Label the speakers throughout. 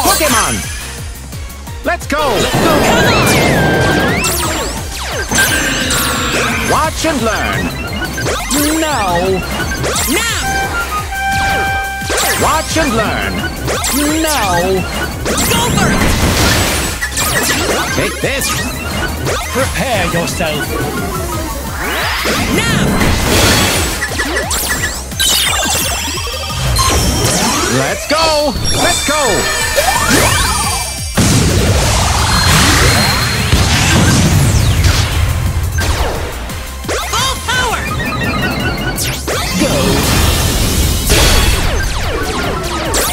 Speaker 1: Pokemon! Let's go!
Speaker 2: Let's go! Come on!
Speaker 1: Watch and learn. No.
Speaker 2: Now!
Speaker 1: Watch and learn. No.
Speaker 2: Go for it!
Speaker 1: Take this.
Speaker 3: Prepare yourself.
Speaker 2: Now!
Speaker 1: Let's go. Let's go.
Speaker 2: Full power!
Speaker 3: Go.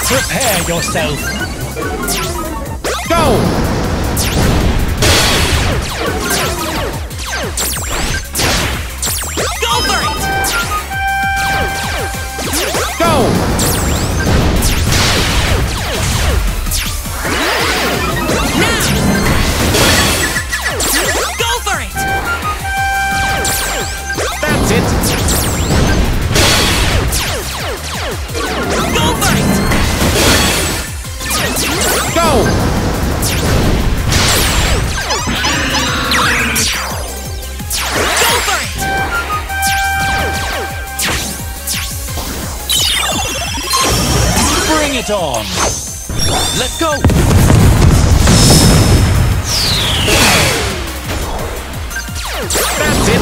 Speaker 3: Prepare yourself.
Speaker 1: Go.
Speaker 3: Bring it on.
Speaker 1: Let's go. That's it.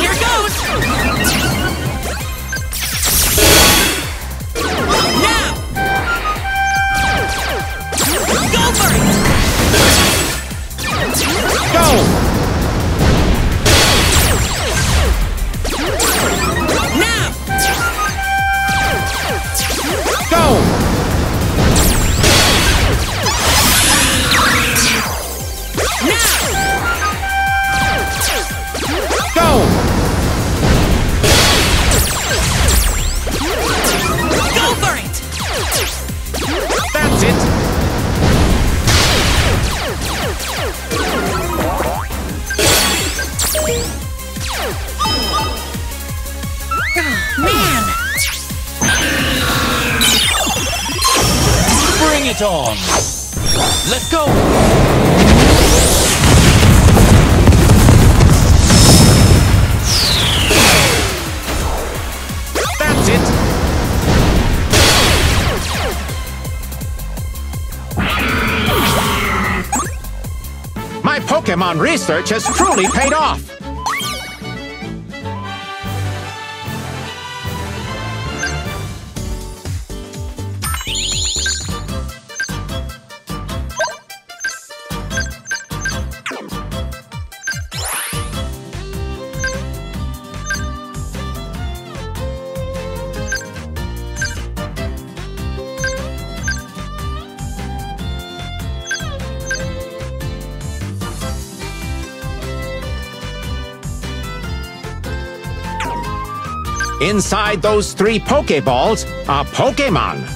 Speaker 2: Here goes! Man!
Speaker 3: Bring it on.
Speaker 1: Let's go. That's it. My Pokemon research has truly paid off. Inside those three Pokeballs are Pokemon.